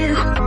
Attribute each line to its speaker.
Speaker 1: you.